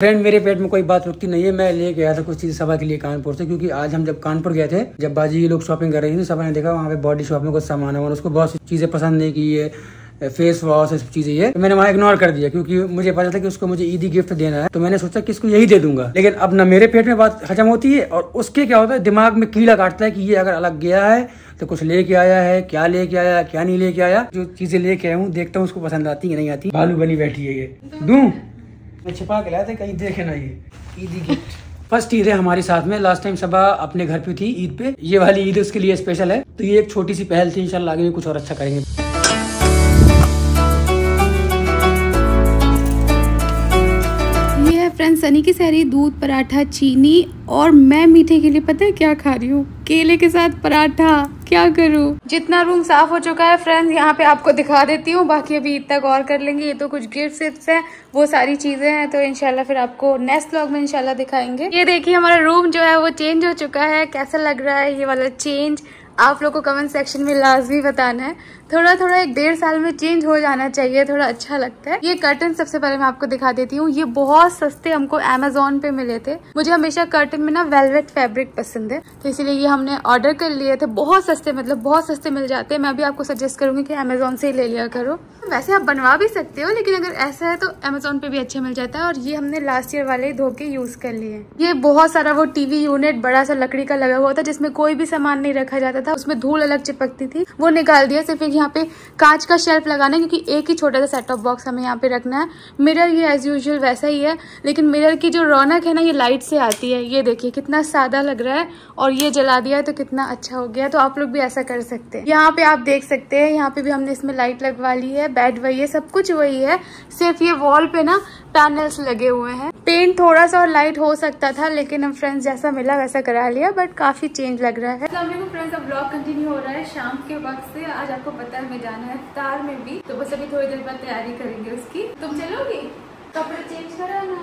Friend मेरे पेट में कोई बात रुकती नहीं है, मैं लेके आया था कुछ चीज़ सभा के लिए कानपुर से, क्योंकि आज हम जब कानपुर गए थे, जब बाजी ये लोग शॉपिंग कर रही थी, सभा ने देखा वहाँ पे बॉडी शॉप में कुछ सामान है और उसको बहुत सी चीज़ें पसंद नहीं की है फेस वॉश सब चीज़ें ये तो मैंने वहाँ इग्नोर कर दिया, क्योंकि मुझे पता था कि उसको मुझे ईदी गिफ्ट देना है तो मैंने सोचा कि इसको यही दे दूँगा। लेकिन अब ना मेरे पेट में बात हजम होती है और उसके क्या होता है, दिमाग में कीड़ा काटता है कि ये अगर अलग गया है तो कुछ लेके आया है, क्या लेके आया, क्या नहीं लेके आया। जो चीज़ें लेके आया हूँ, देखता हूँ उसको पसंद आती है नहीं आती। बालू बनी बैठी है ये। दूँ? मैं छिपा के लाया था कहीं देखे ना ये ईदी गिफ्ट फ़र्स्ट ईद है हमारे साथ में लास्ट टाइम सबा अपने घर पे थी ईद पे। ये वाली ईद उसके लिए स्पेशल है। तो ये एक छोटी सी पहल थी इंशाल्लाह आगे कुछ और अच्छा करेंगे। ये है फ्रेंड्स सनी की सहरी दूध पराठा चीनी और मैं मीठे के लिए पता है क्या खा रही हूँ? केले के साथ पराठा। क्या करूँ? जितना रूम साफ़ हो चुका है फ्रेंड्स यहाँ पे आपको दिखा देती हूँ। बाकी अभी इतना और कर लेंगे। ये तो कुछ गिफ्ट विफ्ट हैं। वो सारी चीज़ें हैं तो इनशाला फिर आपको नेक्स्ट ब्लॉग में इनशाला दिखाएँगे। ये देखिए, हमारा रूम जो है, वो चेंज हो चुका है। कैसा लग रहा है? ये वाला चेंज आप लोग को कमेंट सेक्शन में लाजमी बताना है। थोड़ा थोड़ा एक डेढ़ साल में चेंज हो जाना चाहिए, थोड़ा अच्छा लगता है। ये कर्टन सबसे पहले मैं आपको दिखा देती हूँ। ये बहुत सस्ते हमको अमेजोन पे मिले थे। मुझे हमेशा कर्टन में ना वेलवेट फैब्रिक पसंद है। तो इसीलिए ये हमने ऑर्डर कर लिए थे। बहुत सस्ते मतलब बहुत सस्ते मिल जाते हैं। मैं भी आपको सजेस्ट करूँगी कि अमेजोन से ही ले लिया करो। वैसे आप बनवा भी सकते हो, लेकिन अगर ऐसा है तो अमेजोन पे भी अच्छे मिल जाता है। और ये हमने लास्ट ईयर वाले धो के यूज़ कर लिए ये बहुत सारा वो टीवी यूनिट बड़ा सा लकड़ी का लगा हुआ था जिसमें कोई भी सामान नहीं रखा जाता था। उसमें धूल अलग चिपकती थी। वो निकाल दिया, सिर्फ़ एक यहाँ पे कांच का शेल्फ लगाना है, क्योंकि एक ही छोटा सा सेट ऑफ़ बॉक्स हमें यहाँ पे रखना है। मिरर ये एज यूजल वैसा ही है, लेकिन मिरर की जो रौनक है ना, ये लाइट से आती है। ये देखिए, कितना सादा लग रहा है, और ये जला दिया तो कितना अच्छा हो गया तो आप लोग भी ऐसा कर सकते हैं। यहाँ पे आप देख सकते हैं, यहाँ पे भी हमने इसमें लाइट लगवा ली है बेड वही है, सब कुछ वही है, सिर्फ़ ये वॉल पे ना पैनल्स लगे हुए हैं। पेंट थोड़ा सा और लाइट हो सकता था, लेकिन हम फ्रेंड्स जैसा मिला वैसा करा लिया बट काफ़ी चेंज लग रहा है। ब्लॉग कंटिन्यू हो रहा है शाम के वक्त से। आज आपको पता है हमें जाना है तार में भी। तो बस अभी थोड़ी देर बाद तैयारी करेंगे उसकी। तुम चलोगी? कपड़े चेंज करा ना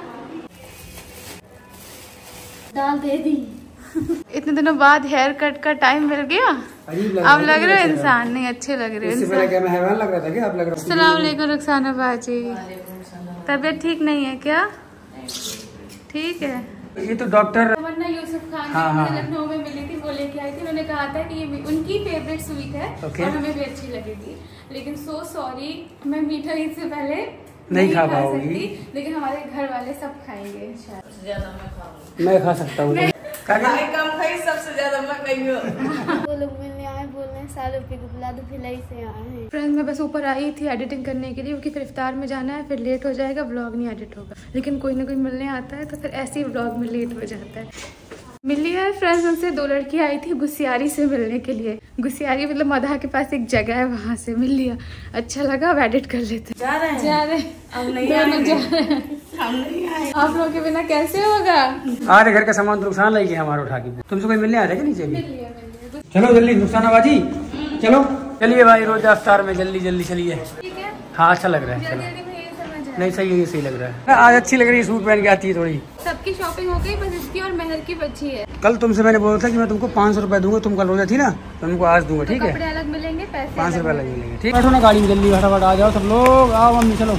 दाल दे दी। इतने दिनों बाद हेयर कट का टाइम मिल गया। अब लग रहे हो इंसान? नहीं अच्छे लग रहे हो इससे पहले क्या लग रहा था क्या? आप लग रहा असलाकुम रुखसाना बाजी तबीयत ठीक नहीं है क्या? ठीक है। ये तो डॉक्टर तमन्ना यूसुफ खान हाँ, हाँ, हाँ। लखनऊ में मिली थी वो लेके आई थी। उन्होंने कहा था कि ये उनकी फेवरेट स्वीट है Okay. और हमें भी अच्छी लगेगी। लेकिन सो सॉरी मैं मीठा से पहले नहीं खा पाऊँगी। लेकिन हमारे घर वाले सब खाएँगे ज़्यादा मैं खा सकता हूँ। कम खाई सबसे ज़्यादा मैं कही वो लोग मिलने आए बोल रहे हैं साल रुपये को बुला दो भिलाई से आए फ्रेंड्स मैं बस ऊपर आई थी एडिटिंग करने के लिए क्योंकि फिर इफ्तार में जाना है फिर लेट हो जाएगा ब्लॉग नहीं एडिट होगा। लेकिन कोई ना कोई मिलने आता है तो फिर ऐसे ही व्लॉग में लेट हो जाता है। मिली है फ्रेंड्स उनसे दो लड़की आई थी गुसियारी से मिलने के लिए। गुसियारी मतलब मधा के पास एक जगह है वहाँ से मिल लिया। अच्छा लगा अब एडिट कर लेते हैं। जा रहे हैं? जा रहे हैं। अब नहीं दोनों जा रहे हैं। हम नहीं आए आप लोगों के बिना कैसे होगा? आधे घर का सामान तो नुकसान लगी हमारा उठा के। तुमसे कोई मिलने आ रहा है नीचे भी मिल लिया मिल लिया। चलो जल्दी नुकसान आबादी चलो। चलिए भाई रोजा अफ्तार में जल्दी जल्दी चलिए। हाँ। अच्छा लग रहा है चलो आया। नहीं सही है ये सही लग रहा है। आज अच्छी लग रही है सूट पहन के आती है थोड़ी। सबकी शॉपिंग हो गई बस इसकी और मेहर की बची है। कल तुमसे मैंने बोला था कि मैं तुमको पाँच सौ रुपए दूँगा तुम कल रोजा थी ना तो तुमको आज दूँगा ठीक तो है अलग मिलेंगे पैसे पाँच सौ रुपए अलग मिलेंगे। ठीक? बैठो ना गाड़ी में जल्दी फटाफट आ जाओ सब लोग आओ मम्मी चलो।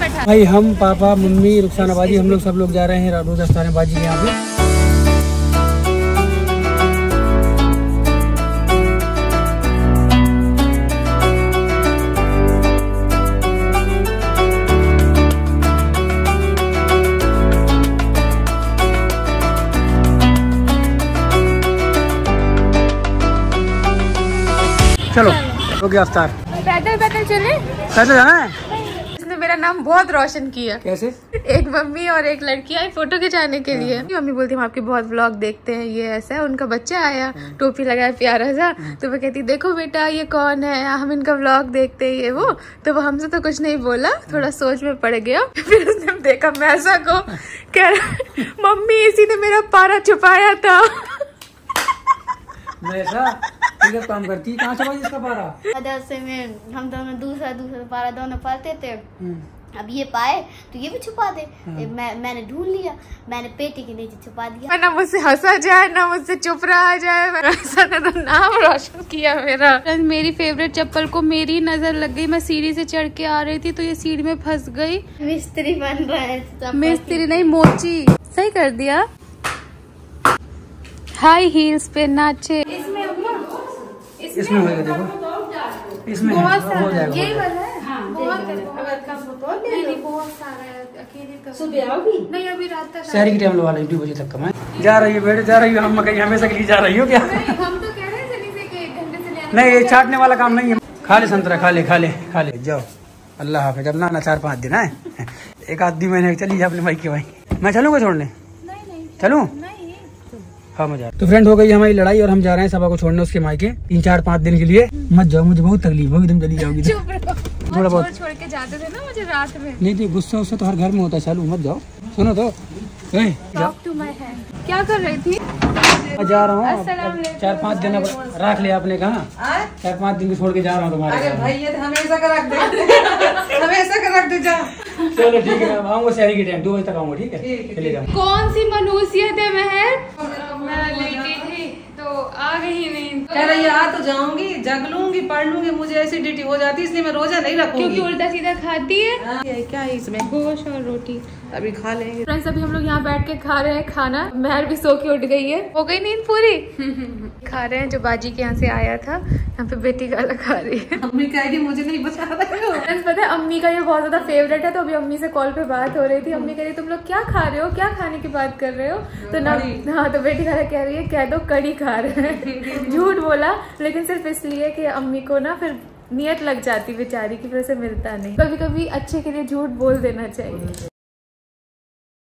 बैठा? भाई हम पापा मम्मी रुखसाना बाजी हम लोग सब लोग जा रहे हैं रोजा अफ्तार बाजी यहाँ पे। चलो हो गया अफ्तार पैदल पैदल चले? कैसे जाना है? इसने मेरा नाम बहुत रोशन किया। कैसे? एक मम्मी और एक लड़की आई फ़ोटो खिंचाने के लिए। मम्मी बोलती हम आपके बहुत ब्लॉग देखते हैं ये ऐसा है उनका बच्चा आया टोपी लगाया प्यारा सा। तो वो कहती देखो बेटा ये कौन है? हम इनका व्लॉग देखते हैं ये वो। तो वो हमसे तो कुछ नहीं बोला थोड़ा सोच में पड़ गया। फिर उसने देखा मैसा को कह रहा मम्मी इसी ने मेरा पारा छुपाया था। है काम करती। है कहाँ से भाई इसका पारा? मदरसे में हम दोनों दूसरा दूसरा पारा दोनों पढ़ते थे। अब ये पाए तो ये भी छुपा दे। हाँ। तो मैं मैंने ढूंढ लिया। मैंने पेटी के नीचे छुपा दिया। ना मुझसे हंसा जाए ना मुझसे चुप रहा जाए। ऐसा तो नाम रोशन किया मेरा। मेरी फेवरेट चप्पल को मेरी नज़र लग गई। मैं सीढ़ी से चढ़ के आ रही थी तो ये सीढ़ी में फंस गई। मिस्त्री बन रहा है मिस्त्री नहीं मोची। सही कर दिया। हाई हील्स पे नाचे। इसमें होगा देखो। इसमें है, हो जाएगा नहीं अभी रात तक शहर की टाइम लगा लो बजे तक कमाए जा रही हो बेटे जा रही हो हम कहीं हमेशा के लिए जा रही हो क्या? हम तो कह रहे हैं सनी से कि एक घंटे से ले नहीं ये चाटने वाला काम नहीं है। खा ले संतरा खा ले खा ले खा ले जाओ। अल्लाह हाफिज अब ना चार पाँच दिन है? एक आध दिन महीने चली जा अपने भाई के भाई। मैं चलूँगा छोड़ने? चलूँ? हाँ मज़ा तो फ्रेंड हो गई हमारी लड़ाई और हम जा रहे हैं सभा को छोड़ने उसके मायके। तीन चार पाँच दिन के लिए। मत जाओ मुझे बहुत तकलीफ़ होगी तुम चली जाओगी तो। थोड़ा बहुत। छोड़ के जाते थे ना मुझे रात में। नहीं नहीं गुस्सा उस्सा तो हर घर में होता है चालू मत जाओ। सुनो तो। ए, जाओ टू माय हैंड क्या कर रही थी? मैं जा रहा हूँ। चार पाँच दिन अब रख लिया आपने कहा। चार पाँच दिन को छोड़ के जा रहा हूँ तुम्हारे अरे भाई ये तो हमेशा का रख दे। हमेशा का रख दे जा। चलो ठीक है आऊँगा शहरी के टाइम दो बजे तक आऊँगा ठीक है? कौन सी मनुष्य है महर मैं लेटी थी तो आ गई नहीं कह रही आ तो जाऊँगी जग लूँगी पढ़ लूँगी मुझे एसिडिटी हो जाती है इसलिए मैं रोजा नहीं रखूँगी. क्योंकि उल्टा सीधा खाती है। आ, ये क्या है इसमें? गोश और रोटी। अभी खा लेंगे। फ्रेंड्स अभी हम लोग यहाँ बैठ के खा रहे हैं खाना। महर भी सो के उठ गई है। हो गई नींद पूरी? खा रहे हैं जो बाजी के यहाँ से आया था। यहाँ पे बेटी गाला खा रही है। मम्मी कहेगी मुझे नहीं बचा रहे फ्रेंड्स पता है अम्मी का ये बहुत ज़्यादा फेवरेट है तो अभी अम्मी से कॉल पे बात हो रही थी। अम्मी कह रही तुम लोग क्या खा रहे हो? क्या खाने की बात कर रहे हो? तो ना हाँ तो बेटी गाला कह रही है कह दो कड़ी खा रहे हैं। झूठ बोला लेकिन सिर्फ़ इसलिए कि अम्मी को ना फिर नियत लग जाती बेचारी की फिर उसे मिलता नहीं। कभी कभी अच्छे के लिए झूठ बोल देना चाहिए।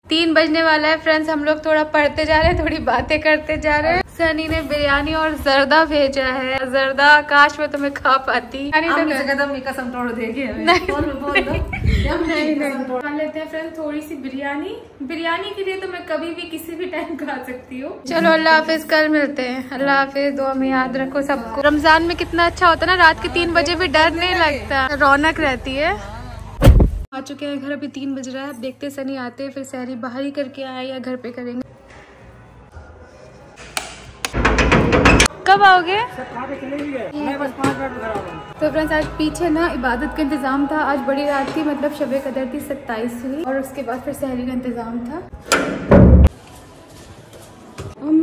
तीन बजने वाला है फ्रेंड्स हम लोग थोड़ा पढ़ते जा रहे हैं थोड़ी बातें करते जा रहे हैं। सनी ने बिरयानी और जर्दा भेजा है। जर्दा आकाश में तो मैं खा पाती। तो लेते हैं फ्रेंड्स थोड़ी सी बिरयानी। बिरयानी के लिए तो मैं कभी भी किसी भी टाइम खा सकती हूँ। चलो अल्लाह हाफिज कल मिलते हैं। अल्लाह हाफिज दो में याद रखो सबको। रमज़ान में कितना अच्छा होता है ना रात के तीन बजे भी डर नहीं लगता। रौनक रहती है। आ चुके हैं घर अभी तीन बज रहा है। अब देखते सनी आते हैं फिर सहरी बाहर ही करके आए या घर पे करेंगे। कब आओगे? तो फ्रेंड्स आज पीछे ना इबादत का इंतज़ाम था। आज बड़ी रात थी मतलब शब कदर थी सत्ताईस हुई। और उसके बाद फिर सहरी का इंतज़ाम था।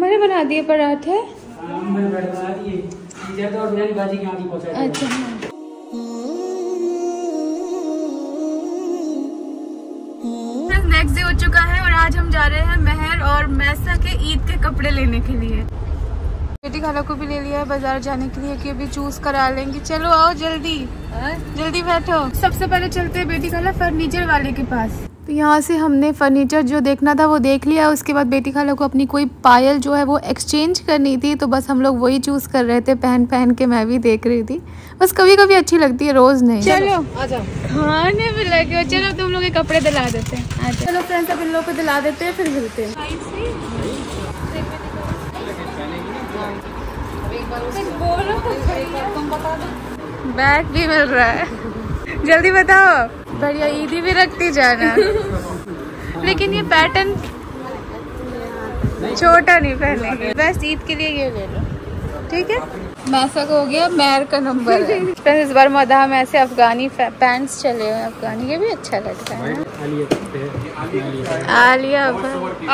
ने बना दिए पराठे। मैंने हाँ। डे हो चुका है और आज हम जा रहे हैं मेहर और मैसा के ईद के कपड़े लेने के लिए। बेटी खाला को भी ले लिया है बाज़ार जाने के लिए कि अभी चूज़ करा लेंगे। चलो आओ जल्दी। जल्दी बैठो। सबसे पहले चलते हैं बेटी खाला फर्नीचर वाले के पास। तो यहाँ से हमने फर्नीचर जो देखना था वो देख लिया उसके बाद बेटी खाला को अपनी कोई पायल जो है वो एक्सचेंज करनी थी तो बस हम लोग वही चूज़ कर रहे थे पहन पहन के मैं भी देख रही थी। बस कभी कभी अच्छी लगती है रोज नहीं। चलो। आ खाने भी लगे हो। चलो तुम लोग के कपड़े दिला देते हैं। चलो फ्रेंड्स अब इन लोगों को दिला देते हैं फिर मिलते हैं। बैग भी मिल रहा है। जल्दी बताओ। बढ़िया ईदी भी रखती जाना। लेकिन ये पैटर्न छोटा नहीं पहनेंगे बस ईद के लिए ये ले लो। ठीक है? मैसा को हो गया मैर का नंबर है। इस बार मदा में ऐसे अफगानी पैंट्स चले हुए अफगानी। ये भी अच्छा लगता है आलिया।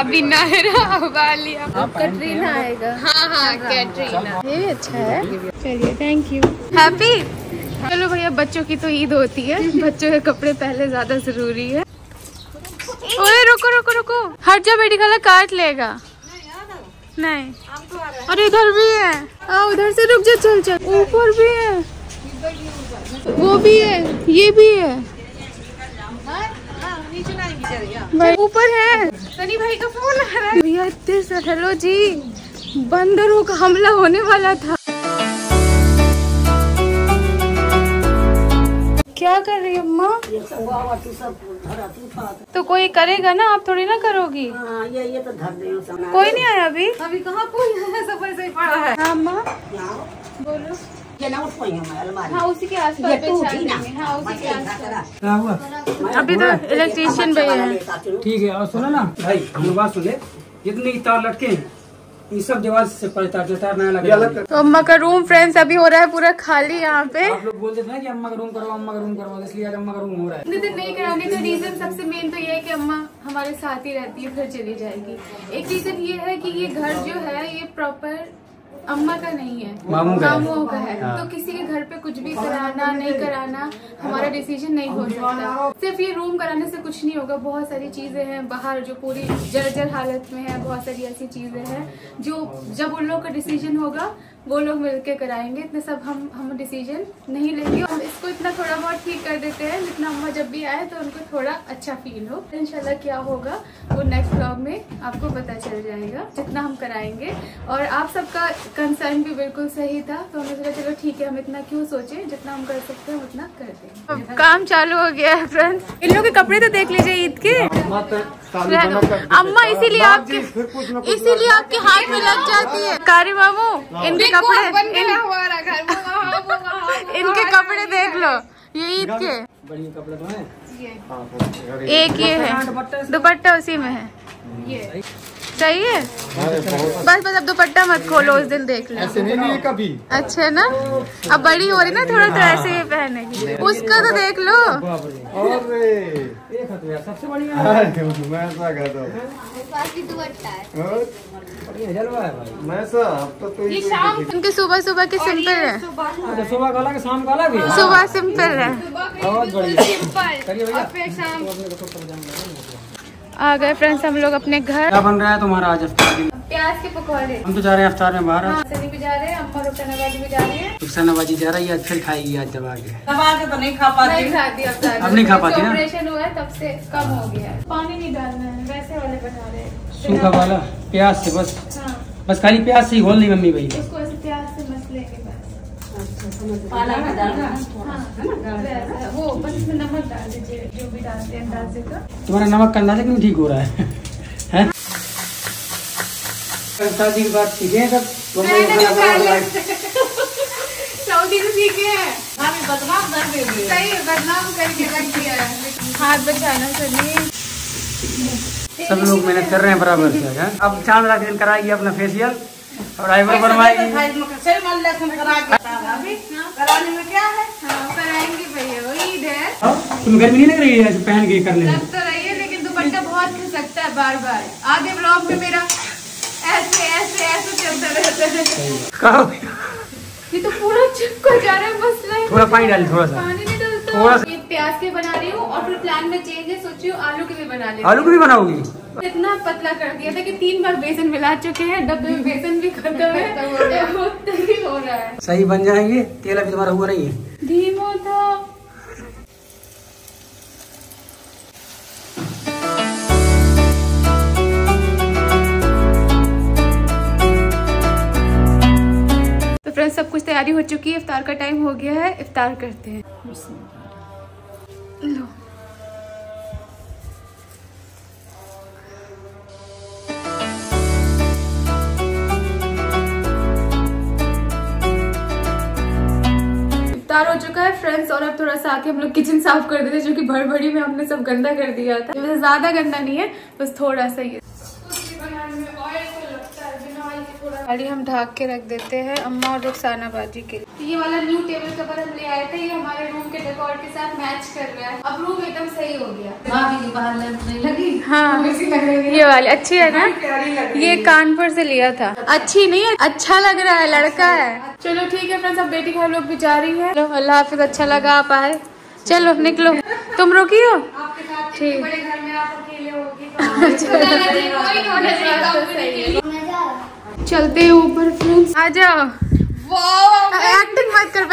अभी नायरा अब आलिया। अब कटरीना आएगा। हाँ हाँ कैटरीना। ये भी अच्छा है। चलिए थैंक यू हैप्पी चलो भैया, बच्चों की तो ईद होती है। बच्चों के कपड़े पहले ज़्यादा ज़रूरी है। ओए, रुको रुको रुको। हट जा बेटी खाला काट लेगा। नहीं। अरे, इधर भी है। हाँ उधर से रुक जा, चल चल। ऊपर भी है। वो भी है, ये भी है। ऊपर है। सनी भाई का फ़ोन आ रहा है। भैया, इतने हेलो जी, बंदरों का हमला होने वाला था। क्या कर रही है अम्मा? तो कोई करेगा ना? आप थोड़ी ना करोगी। आ, ये ये तो धर कोई नहीं आया अभी। अभी कहाँ कोई है? सब ऐसे ही पड़ा है। हाँ अम्मा। बोलो। हाँ उसी के हाँ उसी के आसपास। क्या हुआ? अभी तो इलेक्ट्रीशियन भैया है। ठीक है और सुनो ना। भाई हम बात सुन ले। जितने तार लटके हैं। ये सबसे तो अम्मा का रूम फ्रेंड्स अभी हो रहा है पूरा खाली यहाँ पे। आप लोग बोलते थे ना कि अम्मा का रूम करो अम्मा का रूम करो इसलिए आज अम्मा का रूम हो रहा है। नहीं दिन नहीं कराने का रीजन सबसे मेन तो ये है कि अम्मा हमारे साथ ही रहती है घर चली जाएगी। एक रीजन ये है कि ये घर जो है ये प्रॉपर अम्मा का नहीं है मामू का है। मामू का है। हाँ। तो किसी के घर पे कुछ भी कराना नहीं कराना हमारा डिसीज़न नहीं हो सकता। सिर्फ़ ये रूम कराने से कुछ नहीं होगा। बहुत सारी चीज़ें हैं बाहर जो पूरी जर्जर हालत में है बहुत सारी ऐसी चीज़ें हैं जो जब उन लोग का डिसीज़न होगा वो लोग मिलके कराएँगे। इतने सब हम हम डिसीज़न नहीं लेंगे। हम इसको इतना थोड़ा बहुत ठीक कर देते हैं जितना अम्मा जब भी आए तो उनको थोड़ा अच्छा फील हो। इनशाला क्या होगा वो नेक्स्ट ब्लॉग में आपको पता चल जाएगा जितना हम कराएँगे। और आप सबका कंसर्न भी बिल्कुल सही था तो हमें सोचा चलो ठीक है हम इतना क्यों सोचे? जितना हम कर सकते हैं उतना करते हैं अब काम चालू हो गया है फ्रेंड्स इन लोग के कपड़े तो देख लीजिए ईद के। अम्मा इसीलिए आपके इसीलिए आपके हाथ में लग जाती है। कारी मामू इनके कपड़े इनके कपड़े देख लो ये ईद के। बढ़िया कपड़े तो हैं। एक ये है दुपट्टा उसी में है। ये चाहिए? बस बस अब दुपट्टा मत खोलो उस दिन देख लो। ऐसे नहीं लिए कभी। अच्छा ना? अब बड़ी हो रही ना थोड़ा तो ऐसे ही पहनेगी उसका तो देख लो। सबसे बढ़िया है। हूँ है है तो तो इनके सुबह सुबह के सिंपल है। अच्छा सुबह का शाम का सुबह सिंपल है। बहुत बढ़िया। आ गए फ्रेंड्स हम लोग अपने घर। क्या बन रहा है तुम्हारा आज अफ्तार दिन प्याज के पकौड़े। हम तो जा रहे हैं अफ्तार में बाहर। हाँ भी जा रहे हैं अम्मा भी जा रही है। जा रही है फिर खाएगी आज दबा के नहीं अब ज़्यादा। अब नहीं खा पाती जब ऑपरेशन हुआ है तब से कम हो गया पानी नहीं डालना है वैसे वाले बना रहे सूखा वाला प्याज से बस। हाँ। बस खाली प्याज से ही घोल दी मम्मी भाई उसको ऐसे प्याज से मस लेंगे बस हाँ, वैसा। वो बस इसमें नमक डाल दीजिए जो भी डालते हैं अंदाजे का तुम्हारा नमक का अंदाज़ा क्यों ठीक हो रहा है? हैं? की बात सीखे हैं सब बना सऊदी से सीखे हैं। सही है, बदनाम करके रख दिया है। हाथ बचाना सनी सब लोग मेहनत कर रहे हैं बराबर से अब चाँद रात दिन कराएगी अपना फेशियल और आईब्रो बनवाएगी। हाँ? कराएँगे भैया वो ईद है। तुम गर्मी नहीं लग रही है पहन के करने में लग तो रही है लेकिन दुपट्टा बहुत खिसकता है बार बार आगे ब्लॉग में मेरा ऐसे ऐसे ऐसे चलता रहता है। ये तो पूरा चिपक जा रहा है मसला है थोड़ा पानी डाल थोड़ा सा। पानी नहीं डालता। थोड़ा सा- ये प्याज के बना रही हूँ और फिर प्लान में चेंज है सोची हूँ आलू के भी बना लेती आलू की भी बनाओगी? हूँ। इतना पतला कर दिया था कि तीन बार बेसन मिला चुके हैं डब्बे में बेसन भी खत्म है। हो रहा है। सही बन जाएँगे? तेल अभी तुम्हारा हुआ नहीं है। धीमो था। तो फ्रेंड्स सब कुछ तैयारी हो चुकी है। इफ्तार का टाइम हो गया है। इफ्तार करते हैं। लो। इफ्तार हो चुका है। फ्रेंड्स और अब थोड़ा सा आके हम लोग किचन साफ़ कर देते हैं, जो कि भड़बड़ी में हमने सब गंदा कर दिया था। वैसे ज़्यादा गंदा नहीं है, बस थोड़ा सा ही है हम ढाक के रख देते हैं, अम्मा और रुखसाना बाजी के लिए। ये वाला न्यू टेबल कवर हम ले आए थे, ये हमारे रूम के डेकोर के साथ मैच कर रहा है। अब रूम एकदम सही हो गया। हाँ ये वाली अच्छी है ना? ये कानपुर से लिया था। अच्छी नहीं है अच्छा लग रहा है लड़का है। चलो ठीक है फ्रेंड्स अब बेटी घर लोग भी जा रही है। चलो अल्लाह हाफिज अच्छा लगा आप आए। चलो निकलो। तुम रुकी हो ठीक। चलते हैं ऊपर फ्रेंड्स आ जाओ। एक्टिंग मत कर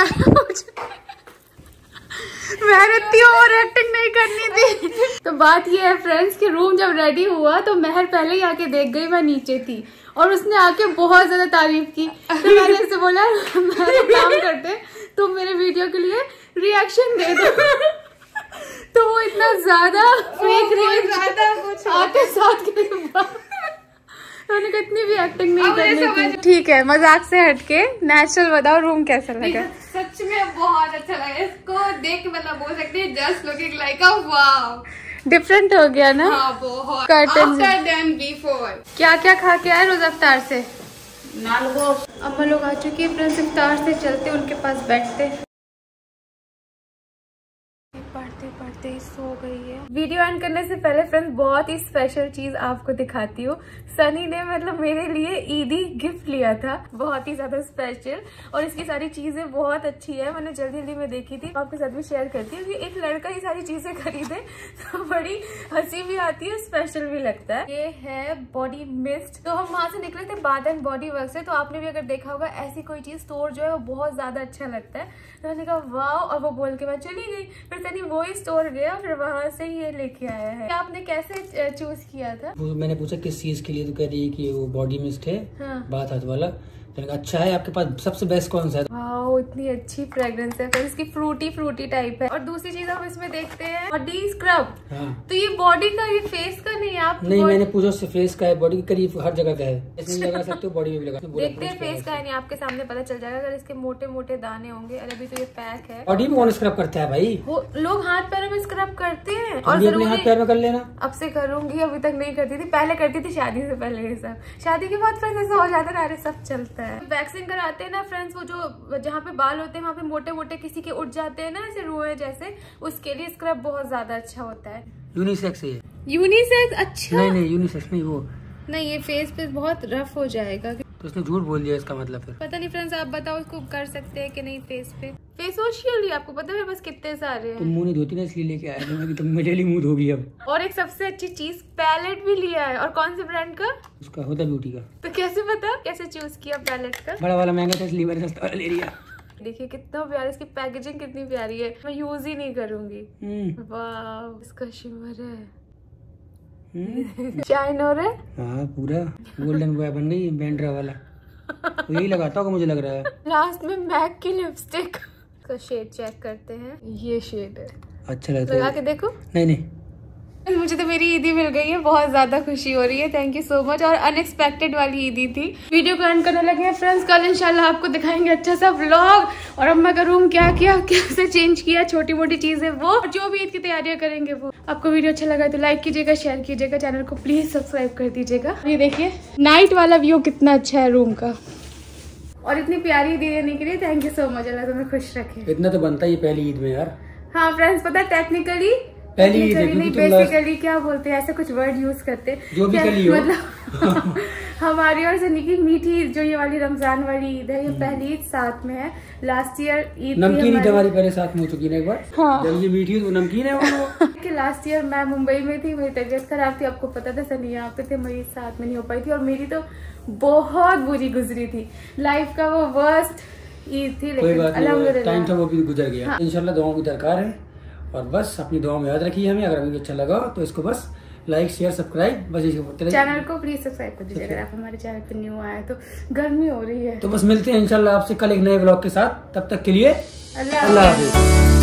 मैंने इतनी और एक्टिंग नहीं करनी थी। तो बात ये है फ्रेंड्स कि रूम जब रेडी हुआ तो महर पहले ही आके देख गई मैं नीचे थी। और उसने आके बहुत ज़्यादा तारीफ़ की। तो मैंने उससे बोला मैं काम करते तुम मेरे वीडियो के लिए रिएक्शन दे दो। तो वो इतना ज़्यादा फेक रिएक्शन आते साथ के बाद मैंने कहा इतनी भी एक्टिंग नहीं करनी थी ठीक है मज़ाक से हटके नेचुरल बताओ रूम कैसा लगा? सच में बहुत अच्छा लगा। इसको देख के मतलब बोल सकते हैं just looking like a wow different हो गया ना? हाँ बहुत। आफ्टर देन बिफोर क्या क्या खा के आए रोज अफ्तार से? अम्मा लोग आ चुकी है फ्रेंड्स इफ्तार से चलते उनके पास बैठते पढ़ते पढ़ते ही गई है। वीडियो एंड करने से पहले फ्रेंड्स बहुत ही स्पेशल चीज़ आपको दिखाती हूँ। सनी ने मतलब मेरे लिए ईदी गिफ्ट लिया था। बहुत ही ज़्यादा स्पेशल और इसकी सारी चीज़ें बहुत अच्छी है। मैंने जल्दी जल्दी में देखी थी। आपके साथ भी शेयर करती हूँ एक लड़का ये सारी चीज़ें खरीदे तो बड़ी हँसी भी आती है स्पेशल भी लगता है। ये है बॉडी मिस्ट तो हम वहाँ से निकले थे बाद एंड बॉडी वर्क से। तो आपने भी अगर देखा होगा, ऐसी कोई चीज़ स्टोर जो है वो बहुत ज़्यादा अच्छा लगता है। तो मैंने कहा वाह और वो बोल के मैं चली गई। फिर सनी वो ही स्टोर गया फिर वहाँ से ये लेके आया है। आपने कैसे चूज़ किया था? मैंने पूछा किस चीज़ के लिए तो कह रही है कि वो बॉडी मिस्ट है हाँ। बात हाथ वाला। कहा अच्छा है आपके पास सबसे बेस्ट कौन सा है? वाओ इतनी अच्छी फ्रेग्रेंस है फिर इसकी फ्रूटी फ्रूटी टाइप है। और दूसरी चीज़ हम इसमें देखते हैं बॉडी स्क्रब हाँ। तो ये बॉडी का ये फेस का नहीं आप नहीं body- मैंने पूछा उससे फेस का है बॉडी के करीब हर जगह का है। इसमें लगा सकते हो बॉडी में भी लगा सकते देखते हैं फेस का है नहीं आपके सामने पता चल जाएगा अगर इसके मोटे मोटे दाने होंगे अरे अभी तो ये पैक है। बॉडी में कौन स्क्रब करता है भाई? वो लोग हाथ पैरों में स्क्रब करते हैं और भी अपने हाथ पैर में कर लेना। अब से करूँगी अभी तक नहीं करती थी पहले करती थी शादी से पहले ये सब। शादी के बाद फिर ऐसा हो जाता है ना अरे सब चलता है। वैक्सिंग कराते हैं ना फ्रेंड्स वो जो जहाँ पे बाल होते हैं वहाँ पे मोटे मोटे किसी के उठ जाते हैं ना ऐसे रोए जैसे उसके लिए स्क्रब बहुत ज़्यादा अच्छा होता है। यूनिसेक्स है ये। यूनिसेक्स अच्छा। नहीं नहीं यूनिसेक्स नहीं वो। नहीं ये फेस पे बहुत रफ हो जाएगा। तो उसने झूठ बोल दिया इसका मतलब फिर। पता नहीं फ्रेंड्स आप बताओ उसको कर सकते हैं कि नहीं फेस पे? फेस वॉश के लिए आपको पता है मेरे पास कितने सारे तुम मुँह नहीं धोती ना इसलिए लेके आया मैं कि तुम मैं डेली मुँह धोगी अब। और एक सबसे अच्छी चीज़ पैलेट भी लिया है। और कौन से ब्रांड का? उसका होता ब्यूटी का। तो कैसे पता? कैसे चूज़ किया पैलेट का? बड़ा वाला महँगा था इसलिए मैंने सस्ता वाला ले लिया। देखिए कितना प्यारा इसकी पैकेजिंग कितनी प्यारी है। मैं यूज़ ही नहीं करूँगी। हम्म, वाह इसका शिमर है। हम्म। शाइन हो रहा है? हाँ पूरा। गोल्डन बॉय बन गई बैंड्रा वाला। तो यही लगाता होगा मुझे लग रहा है। लास्ट में मैक की लिपस्टिक का शेड चेक करते हैं। ये शेड है। अच्छा लगता लगा है। के देखो। नहीं नहीं। मुझे तो मेरी ईदी मिल गई है बहुत ज़्यादा खुशी हो रही है। थैंक यू सो मच और अनएक्सपेक्टेड वाली ईदी थी। वीडियो को एंड करने लगे हैं फ्रेंड्स कल इंशाल्लाह आपको दिखाएँगे अच्छा सा व्लॉग और अम्मा का रूम क्या किया कैसे चेंज किया छोटी मोटी चीज़ें वो। और जो भी ईद की तैयारियाँ करेंगे वो। आपको वीडियो अच्छा लगा तो लाइक कीजिएगा शेयर कीजिएगा चैनल को प्लीज़ सब्सक्राइब कर दीजिएगा। ये देखिए नाइट वाला व्यू कितना अच्छा है रूम का। और इतनी प्यारी ईद देने के लिए thank you so much Allah तुम्हें खुश रखे। इतना तो बनता ही पहली ईद में यार। हाँ फ्रेंड्स पता है टेक्निकली पहली बेसिकली क्या बोलते हैं ऐसे कुछ वर्ड यूज़ करते हैं जो भी कली हो। मतलब हमारी और सनी की मीठी जो ये वाली रमज़ान वाली ईद है ये पहली ईद साथ में है। लास्ट ईयर ईद नमकीन ईद हमारी- पहले साथ में हो चुकी है एक बार? हाँ। जब ये मीठी तो नमकीन है वो। कि लास्ट ईयर मैं मुंबई में थी मेरी तबीयत खराब थी आपको पता था सनी यहाँ पे थे मेरी साथ में नहीं हो पाई थी और मेरी तो बहुत बुरी गुजरी थी। लाइफ का वो वर्स्ट ईद थी लेकिन टाइम था वो भी गुजर गया। हाँ। इंशाल्लाह दुआओं की दरकार है। और बस अपनी दुआओं में याद रखिए हमें अगर अभी अच्छा लगा तो इसको बस लाइक शेयर सब्सक्राइब बस इसी चैनल को प्लीज़ सब्सक्राइब कर दीजिए अगर आप हमारे चैनल पर न्यू आए तो गर्मी हो रही है। तो बस मिलते हैं इंशाल्लाह आपसे कल एक नए ब्लॉग के साथ। तब तक के लिए अल्लाह हाफिज।